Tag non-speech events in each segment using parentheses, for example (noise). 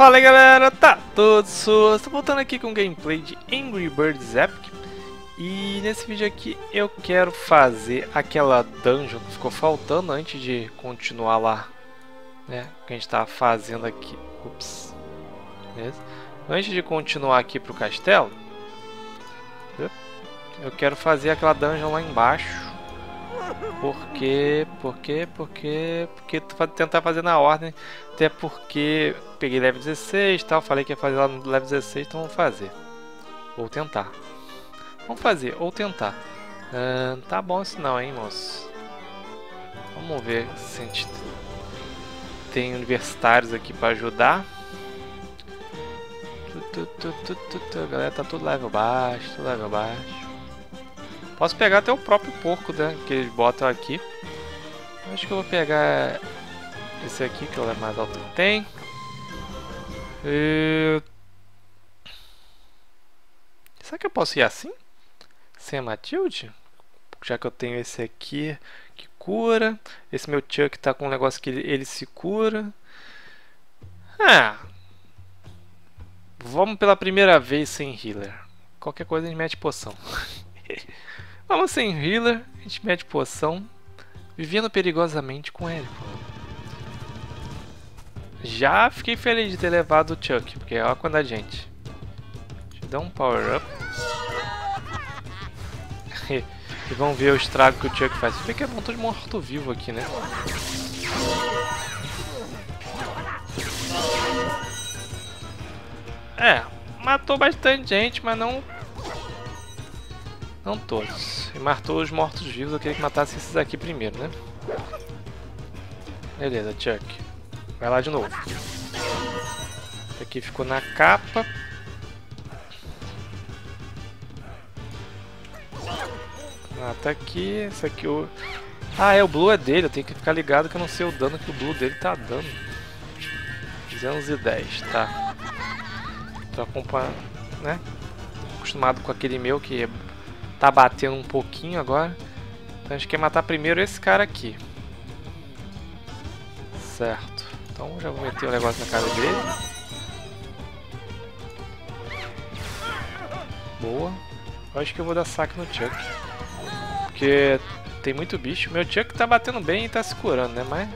Fala aí galera, tá tudo suave, estou voltando aqui com gameplay de Angry Birds Epic. E nesse vídeo aqui eu quero fazer aquela dungeon que ficou faltando antes de continuar lá né, que a gente estava fazendo aqui. Ups. Beleza? Antes de continuar aqui pro castelo Eu quero fazer aquela dungeon lá embaixo porque, porque, porque, porque tentar fazer na ordem, até porque peguei level 16 tal, falei que ia fazer lá no level 16, então vamos fazer. Ou tentar. Vamos fazer, ou tentar. Tá bom isso não, hein, moço. Vamos ver se a gente tem universitários aqui para ajudar. Tu, tu, tu, galera tá tudo level baixo, tudo level baixo. Posso pegar até o próprio porco né, que eles botam aqui. Acho que eu vou pegar esse aqui, que é o mais alto que tem. E... Será que eu posso ir assim? Sem a Matilde? Já que eu tenho esse aqui que cura. Esse meu Chuck tá com um negócio que ele, ele se cura. Ah! Vamos pela primeira vez sem healer. Qualquer coisa a gente mete poção. (laughs) Vamos sem healer, a gente mete poção, vivendo perigosamente com ele. Já fiquei feliz de ter levado o Chuck, porque olha quando a gente. Deixa eu dar um power up. (laughs) e vamos ver o estrago que o Chuck faz. Você vê que é de morto-vivo aqui, né? É, matou bastante gente, mas não não todos. E matou os mortos-vivos, eu queria que matasse esses aqui primeiro, né? Beleza, Chuck. Vai lá de novo. Esse aqui ficou na capa. Mata aqui. Esse aqui o... Ah, é, o Blue é dele. Eu tenho que ficar ligado que eu não sei o dano que o Blue dele tá dando. 210, tá. Tô acompanhando, né? Acostumado com aquele meu que é Tá batendo um pouquinho agora. Então a gente quer matar primeiro esse cara aqui. Certo. Então já vou meter o negócio na cara dele. Boa. Eu acho que eu vou dar saque no Chuck. Porque tem muito bicho. Meu Chuck tá batendo bem e tá se curando, né? Mas...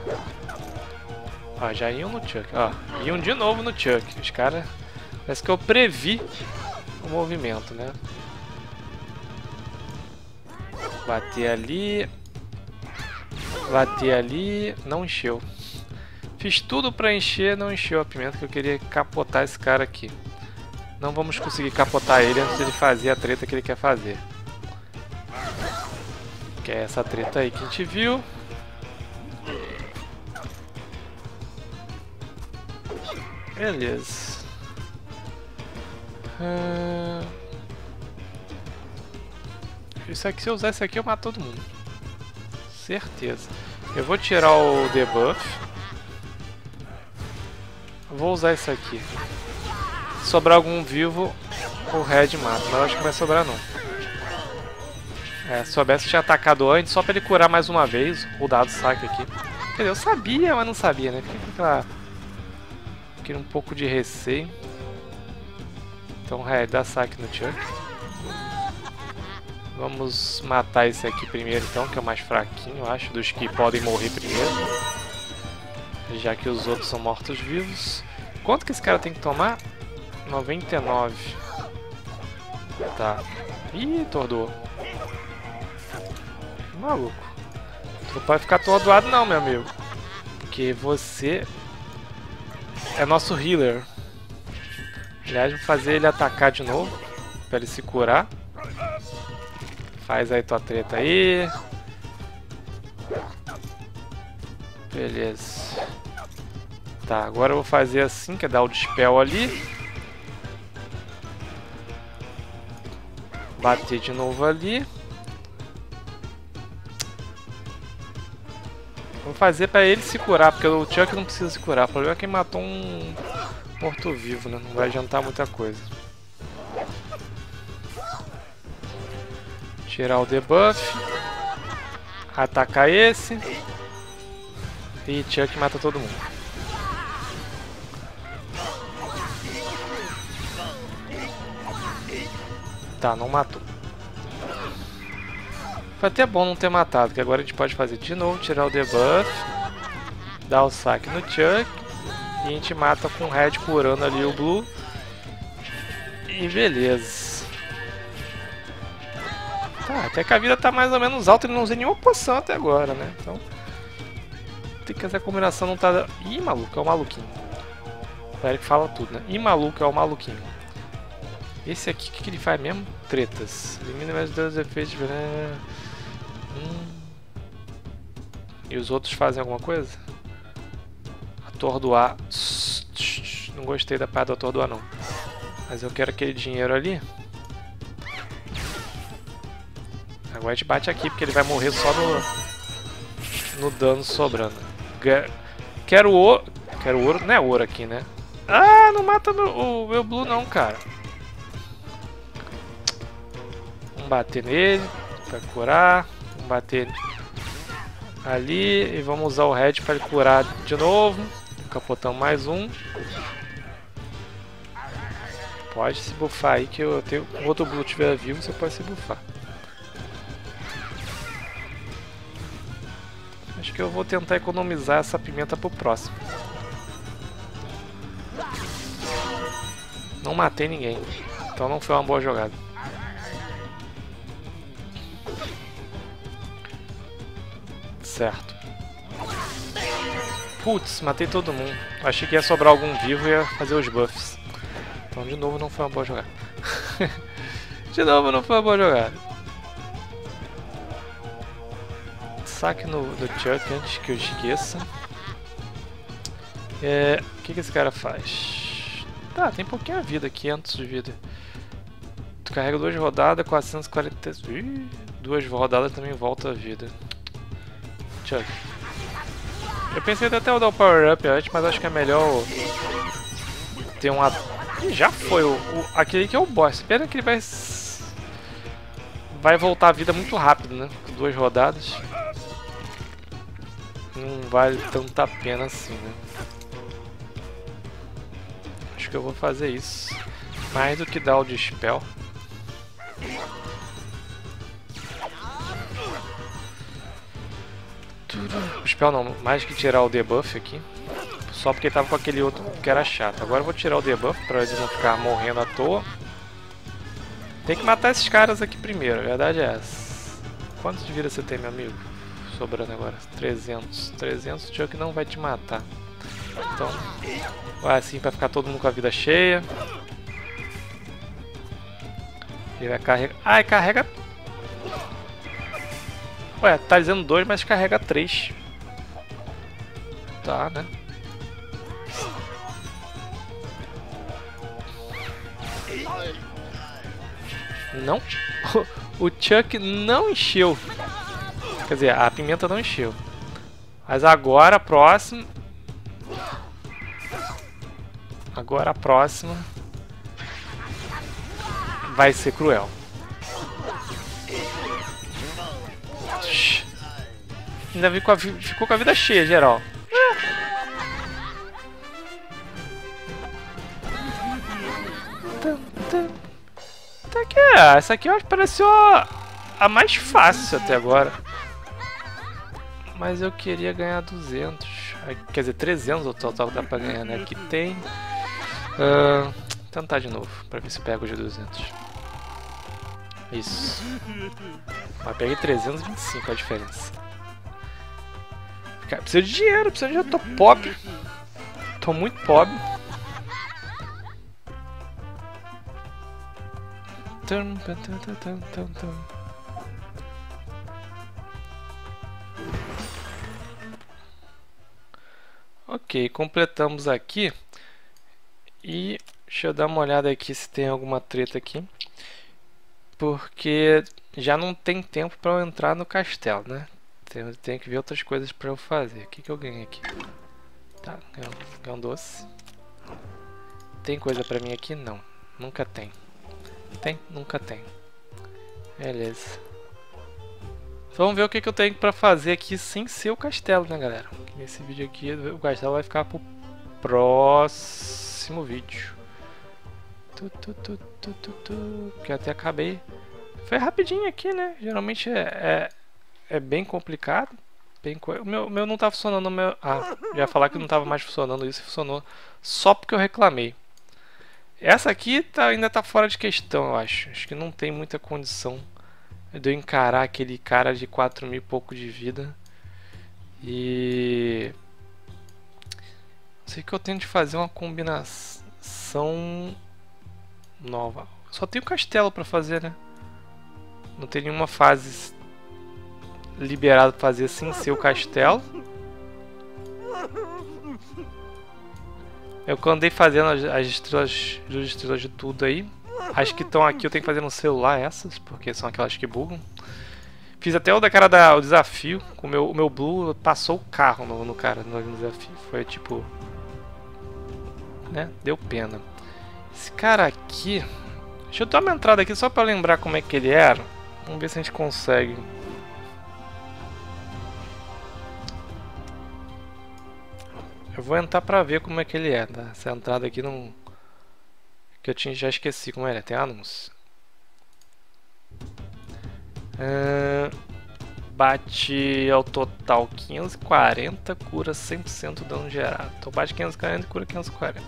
Ó, já iam no Chuck. Ó, iam de novo no Chuck. Os caras... Parece que eu previ o movimento, né? Bater ali. Bater ali. Não encheu. Fiz tudo pra encher, não encheu a pimenta que eu queria capotar esse cara aqui. Não vamos conseguir capotar ele antes de ele fazer a treta que ele quer fazer. Que é essa treta aí que a gente viu. Beleza. Hum... Isso aqui, se eu usar isso aqui, eu mato todo mundo. Certeza. Eu vou tirar o debuff. Vou usar isso aqui. Se sobrar algum vivo, o Red mata. Mas eu acho que vai sobrar não. É, se soubesse tinha atacado antes, só pra ele curar mais uma vez, o dado saque aqui. Quer dizer, eu sabia, mas não sabia, né? Fiquei com aquela... Fiquei um pouco de receio. Então, Red, dá saque no Chuck. Vamos matar esse aqui primeiro então, que é o mais fraquinho, eu acho, dos que podem morrer primeiro. Já que os outros são mortos-vivos. Quanto que esse cara tem que tomar? 99. Tá. Ih, tordou. Maluco. Tu não pode ficar atordoado não, meu amigo. Porque você é nosso healer. Aliás, vou fazer ele atacar de novo. Pra ele se curar. Faz aí tua treta aí. Beleza. Tá, agora eu vou fazer assim, que é dar o dispel ali. Bater de novo ali. Vou fazer pra ele se curar, porque o Chuck não precisa se curar. O problema é que matou um morto-vivo, né? Não vai adiantar muita coisa. Tirar o debuff. Atacar esse. E Chuck mata todo mundo. Tá, não matou. Foi até bom não ter matado, que agora a gente pode fazer de novo, tirar o debuff, dar o saque no Chuck, e a gente mata com o Red curando ali o Blue. E beleza. Tá, até que a vida tá mais ou menos alta, ele não usou nenhuma poção até agora, né? Então... Tem que essa combinação não tá... Ih, maluco, é o maluquinho. O Eric fala tudo, né? Ih, maluco, é o maluquinho. Esse aqui, o que, que, ele faz mesmo? Tretas. Elimina mais dois efeitos... Hum. E os outros fazem alguma coisa? Atordoar. Não gostei da parte do atordoar, não. Mas eu quero aquele dinheiro ali. A gente bate aqui, porque ele vai morrer só no, no dano sobrando. Quero ouro. Quero ouro. Não é ouro aqui, né? Ah, não mata o meu blue não, cara. Vamos bater nele pra curar. Vamos bater ali e vamos usar o red para ele curar de novo. Capotamos mais um. Pode se bufar aí que eu tenho outro blue estiver vivo, você pode se bufar. Que eu vou tentar economizar essa pimenta pro próximo. Não matei ninguém, então não foi uma boa jogada. Certo. Putz, matei todo mundo. Achei que ia sobrar algum vivo e ia fazer os buffs. Então de novo não foi uma boa jogada. (laughs) de novo não foi uma boa jogada. Saque no, do Chuck antes que eu esqueça. É, o que, que esse cara faz? Tá, tem pouquinha vida, 500 de vida. Tu carrega duas rodadas, 440... Ih, duas rodadas também volta a vida. Chuck. Eu pensei até eu dar o power up antes, mas acho que é melhor ter um... Já foi, o, o, aquele que é o boss. Pena que ele vai... Vai voltar a vida muito rápido, né? Duas rodadas não vale tanta pena assim, né? Acho que eu vou fazer isso. Mais do que dar o dispel. O spell não, mais que tirar o debuff aqui. Só porque tava com aquele outro que era chato. Agora eu vou tirar o debuff para eles não ficar morrendo à toa. Tem que matar esses caras aqui primeiro, a verdade é essa. Quantos de vida você tem, meu amigo? Sobrando agora? 300. 300 o Chuck não vai te matar. Então, vai assim para ficar todo mundo com a vida cheia. Ele vai carregar... Ai, carrega... Ué, tá dizendo 2, mas carrega 3. Tá, né? Não. (laughs) O Chuck não encheu. Quer dizer, a pimenta não encheu. Mas agora a próxima... Agora a próxima... Vai ser cruel. Ainda com a, ficou com a vida cheia, geral. Tá que é, essa aqui eu acho que pareceu a mais fácil até agora. Mas eu queria ganhar 200. Quer dizer, 300 o total dá pra ganhar, né? Aqui tem... Uh, tentar de novo, pra ver se pego de 200. Isso. Mas peguei 325 a diferença. Cara, preciso de dinheiro, preciso de dinheiro. Tô pobre. Tô muito pobre. Tum, tum, tum, tum, tum. Ok, completamos aqui. E deixa eu dar uma olhada aqui se tem alguma treta aqui. Porque já não tem tempo para eu entrar no castelo, né? Tenho, tenho que ver outras coisas para eu fazer. O que, que eu ganhei aqui? Tá, ganhei um doce. Tem coisa para mim aqui? Não, nunca tem. Tem? Nunca tem. Beleza. Vamos ver o que, que eu tenho para fazer aqui sem ser o castelo, né, galera? Nesse vídeo aqui, o castelo vai ficar pro próximo vídeo. Tu, tu, tu, tu, tu, tu, que até acabei. Foi rapidinho aqui, né? Geralmente é, é, é bem complicado. Bem co... o, meu, meu não tá funcionando. Meu... Ah, ia falar que não tava mais funcionando isso. Funcionou só porque eu reclamei. Essa aqui tá, ainda tá fora de questão, eu acho. Acho que não tem muita condição de eu encarar aquele cara de 4 mil e pouco de vida. E... Sei que eu tenho de fazer uma combinação nova. Só tem o castelo para fazer, né? Não tem nenhuma fase liberada para fazer sem ser o castelo. Eu andei fazendo as, estrelas, as estrelas de tudo aí. As que estão aqui eu tenho que fazer no celular essas, porque são aquelas que bugam. Fiz até o da cara da o desafio. O meu, o meu Blue passou o carro no, no cara no desafio. Foi tipo. Né? Deu pena. Esse cara aqui. Deixa eu dar uma entrada aqui só pra lembrar como é que ele era. Vamos ver se a gente consegue. Eu vou entrar pra ver como é que ele é, tá? Essa entrada aqui não... Que eu tinha, já esqueci como é. Tem anúncio. Uh, bate ao total 540, cura 100% do dano gerado. Então bate 540 e cura 540.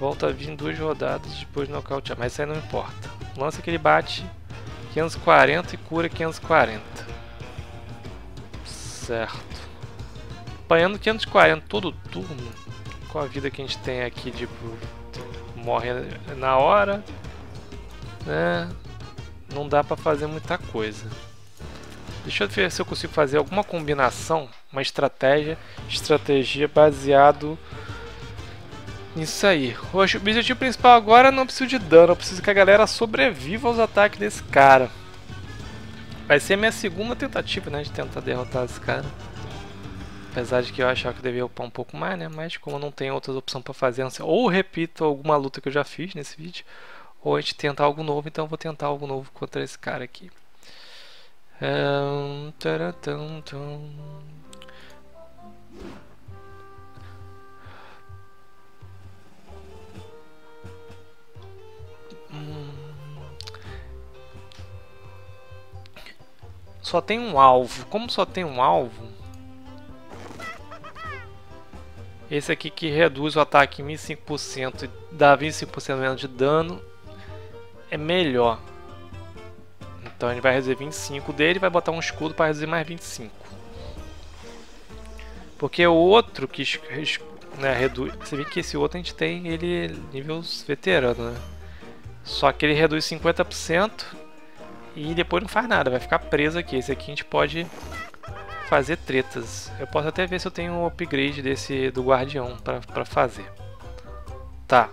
Volta a vir em duas rodadas depois de nocautear, mas isso aí não importa. Lança que ele bate 540 e cura 540. Certo apanhando 540 todo turno, com a vida que a gente tem aqui, tipo, morre na hora, né? Não dá pra fazer muita coisa. Deixa eu ver se eu consigo fazer alguma combinação, uma estratégia, estratégia baseado nisso aí. O objetivo principal agora não preciso de dano, eu preciso que a galera sobreviva aos ataques desse cara. Vai ser minha segunda tentativa, né, de tentar derrotar esse cara. Apesar de que eu achava que eu devia upar um pouco mais, né? Mas como não tem outras opções para fazer, ou repito alguma luta que eu já fiz nesse vídeo, ou a gente tenta algo novo, então eu vou tentar algo novo contra esse cara aqui. Um. Hum. Só tem um alvo. Como só tem um alvo, Esse aqui que reduz o ataque em 25% e dá 25% menos de dano é melhor. Então gente vai reduzir 25 dele e vai botar um escudo para reduzir mais 25. Porque o outro que né, reduz. Você vê que esse outro a gente tem ele nível veterano, né? Só que ele reduz 50% e depois não faz nada, vai ficar preso aqui. Esse aqui a gente pode fazer tretas. Eu posso até ver se eu tenho um upgrade desse do guardião pra, fazer. Tá.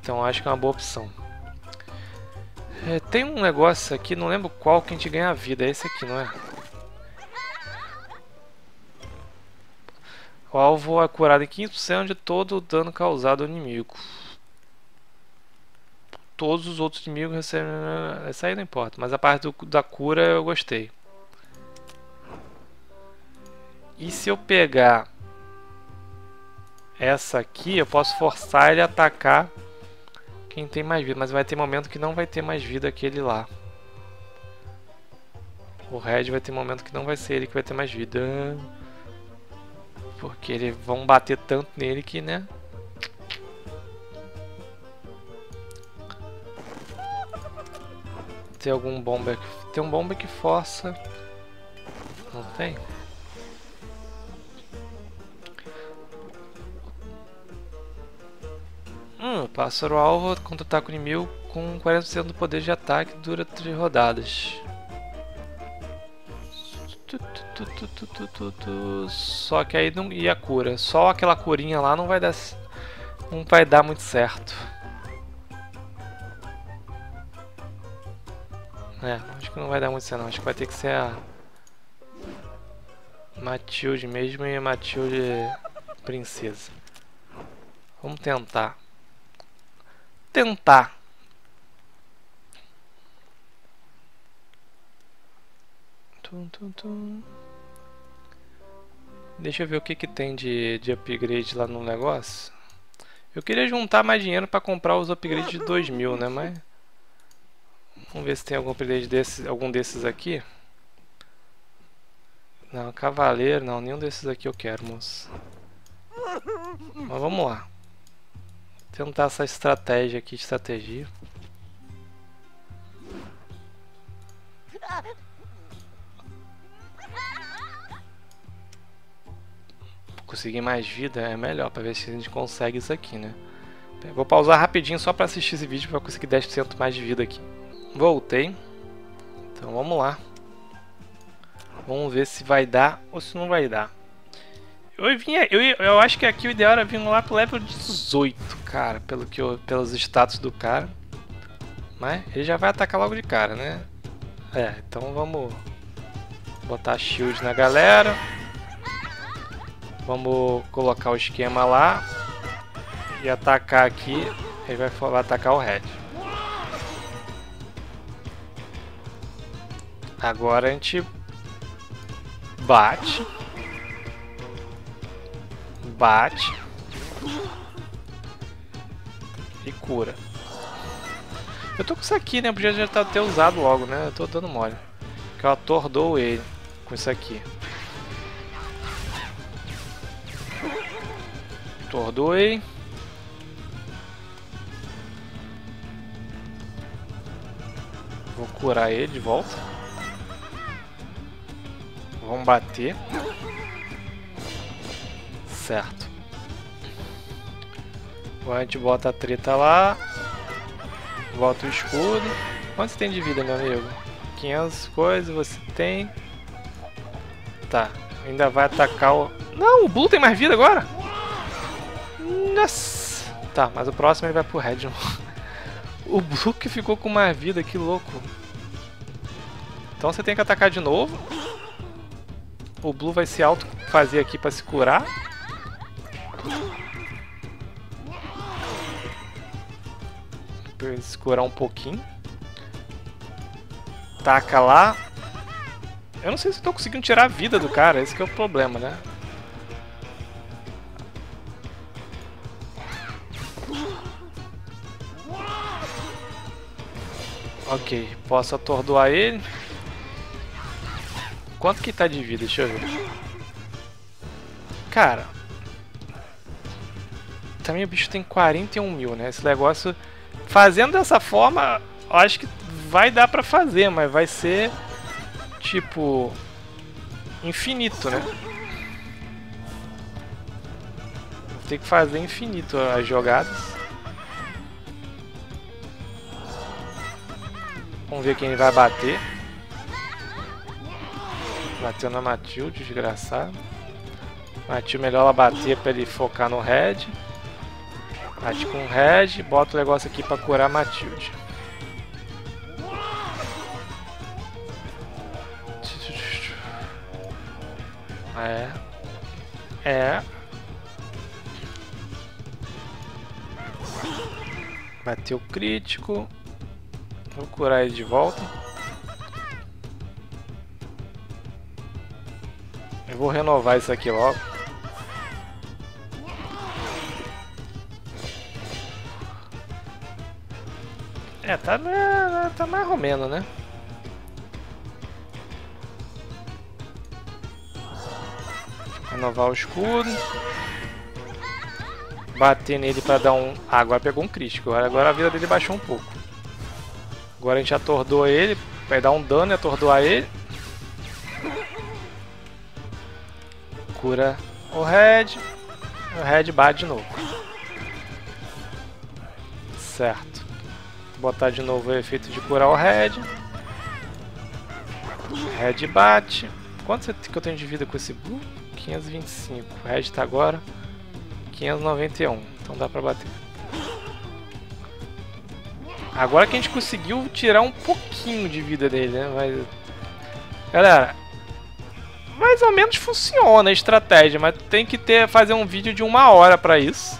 Então acho que é uma boa opção. É, tem um negócio aqui, não lembro qual que a gente ganha vida. É esse aqui, não é? O alvo é curado em 15% de todo o dano causado ao inimigo. Todos os outros inimigos recebem... Essa aí não importa, mas a parte do, da cura eu gostei. E se eu pegar essa aqui, eu posso forçar ele a atacar quem tem mais vida. Mas vai ter momento que não vai ter mais vida aquele lá. O Red vai ter momento que não vai ser ele que vai ter mais vida. Porque eles vão bater tanto nele que, né? Tem algum bomba Tem um bomba que força. Não tem? Hum, pássaro alvo contra ataque inimigo com 40% do poder de ataque dura 3 rodadas. Só que aí não e a cura, só aquela curinha lá não vai dar não vai dar muito certo. É, acho que não vai dar muito certo não, acho que vai ter que ser a Matilde mesmo e a Matilde princesa. Vamos tentar tentar. Tum, tum, tum. Deixa eu ver o que, que tem de, de upgrade lá no negócio. Eu queria juntar mais dinheiro para comprar os upgrades de 2000, né? Mas... Vamos ver se tem algum upgrade desse, algum desses aqui. Não, cavaleiro, não. Nenhum desses aqui eu quero, moço. Mas vamos lá. Tentar essa estratégia aqui, estratégia. conseguir mais vida é melhor, para ver se a gente consegue isso aqui, né? Vou pausar rapidinho só para assistir esse vídeo para conseguir 10% mais de vida aqui. Voltei. Então vamos lá. Vamos ver se vai dar ou se não vai dar. Eu, vinha, eu, eu acho que aqui o ideal era vir lá pro level 18, cara, pelo que eu, pelos status do cara. Mas ele já vai atacar logo de cara, né? É, então vamos botar shield na galera. Vamos colocar o esquema lá e atacar aqui. Ele vai, vai atacar o red. Agora a gente bate. Bate. E cura. Eu tô com isso aqui, né? Podia já ter usado logo, né? Eu tô dando mole. Que eu atordou ele com isso aqui. Atordoei. Vou curar ele de volta. Vamos bater. Certo. Agora a gente bota a treta lá. Volta o escudo. Quanto você tem de vida, meu amigo? 500 coisas, você tem... Tá, ainda vai atacar o... Não, o Blue tem mais vida agora? Nossa! Tá, mas o próximo ele vai pro Red. (laughs) o Blue que ficou com mais vida, que louco. Então você tem que atacar de novo. O Blue vai se auto fazer aqui pra se curar. Pra ele se curar um pouquinho. Taca lá. Eu não sei se eu tô conseguindo tirar a vida do cara, esse é o problema, né? Ok, posso atordoar ele. Quanto que tá de vida? Deixa eu ver. Cara. Também o bicho tem 41 mil, né? Esse negócio... Fazendo dessa forma, acho que vai dar pra fazer, mas vai ser... Tipo... Infinito, né? Ter que fazer infinito as jogadas. Vamos ver quem vai bater. Bateu na Matilde, desgraçado. Matilde, melhor ela bater pra ele focar no Red. Bate com o Red, bota o negócio aqui pra curar a Matilde. É. É. Bateu crítico. Vou curar ele de volta. Eu vou renovar isso aqui logo. É, tá, tá mais ou menos, né? Renovar o escudo. Bater nele pra dar um... Ah, agora pegou um crítico. Agora a vida dele baixou um pouco. Agora a gente atordoa ele, vai dar um dano e atordoar ele. Cura o Red. O Red bate de novo. Certo. Botar de novo o efeito de curar o Red. Red bate. Quanto que eu tenho de vida com esse Blue? 525. O Red tá agora 591. Então dá pra bater. Agora que a gente conseguiu tirar um pouquinho de vida dele, né? Mas... Galera, mais ou menos funciona a estratégia, mas tem que ter fazer um vídeo de uma hora pra isso.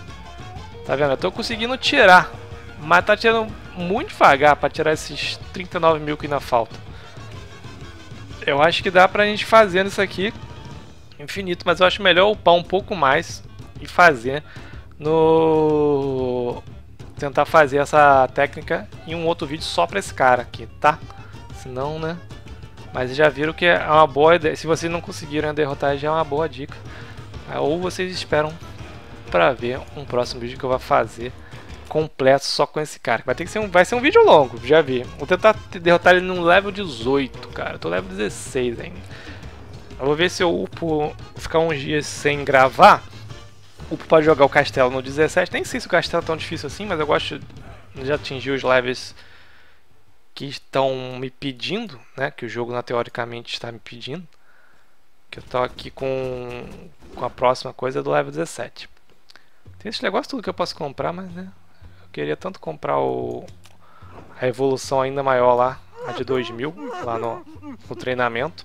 Tá vendo? Eu tô conseguindo tirar, mas tá tirando muito devagar pra tirar esses 39 mil que ainda falta. Eu acho que dá pra gente fazendo isso aqui infinito, mas eu acho melhor upar um pouco mais e fazer no tentar fazer essa técnica em um outro vídeo só para esse cara aqui, tá? Senão, né? Mas já viram que é uma boa ideia. Se vocês não conseguiram derrotar, já é uma boa dica. Ou vocês esperam para ver um próximo vídeo que eu vou fazer completo só com esse cara. Vai ter que ser um, vai ser um vídeo longo, já vi. Vou tentar derrotar ele no level 18, cara. Eu tô level 16 ainda. Eu vou ver se eu upo ficar uns dias sem gravar. Upo para jogar o castelo no 17. Nem sei se o castelo é tão difícil assim, mas eu gosto de atingir os levels que estão me pedindo, né? Que o jogo na teoricamente está me pedindo. Que eu tô aqui com, com a próxima coisa do level 17. Tem esse negócio tudo que eu posso comprar, mas né? Queria tanto comprar o a evolução ainda maior lá, a de 2000, lá no, no treinamento.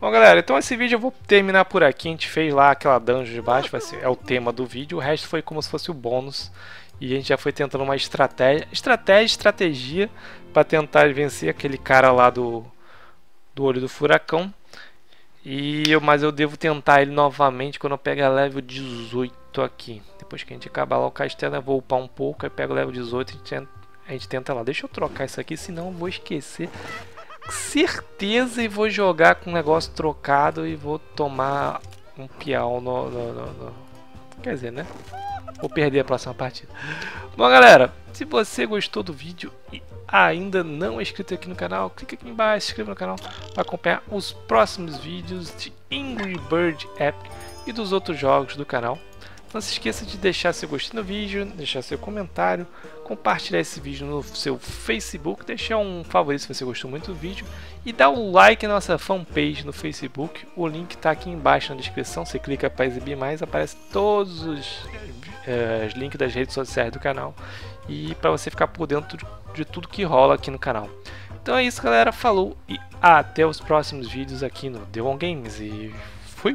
Bom galera, então esse vídeo eu vou terminar por aqui, a gente fez lá aquela dungeon de baixo, ser, é o tema do vídeo, o resto foi como se fosse o bônus. E a gente já foi tentando uma estratégia, estratégia, estratégia para tentar vencer aquele cara lá do, do olho do furacão. E eu, mas eu devo tentar ele novamente quando eu pegar level 18 aqui. Depois que a gente acabar lá o castelo, eu vou upar um pouco, aí pego o level 18 e a gente, tenta, lá. Deixa eu trocar isso aqui, senão eu vou esquecer. Certeza e vou jogar com o negócio trocado e vou tomar um piau no, no, no, no... Quer dizer, né? Vou perder a próxima partida. Bom, galera, se você gostou do vídeo e ainda não é inscrito aqui no canal, clica aqui embaixo, se inscreva no canal para acompanhar os próximos vídeos de Angry Bird Epic e dos outros jogos do canal. Não se esqueça de deixar seu gostei no vídeo, deixar seu comentário, compartilhar esse vídeo no seu Facebook, deixar um favorito se você gostou muito do vídeo e dar um like na nossa fanpage no Facebook. O link está aqui embaixo na descrição. Você clica para exibir mais, aparece todos os, uh, os links das redes sociais do canal e para você ficar por dentro de tudo que rola aqui no canal. Então é isso, galera. Falou e até os próximos vídeos aqui no The One Games e fui!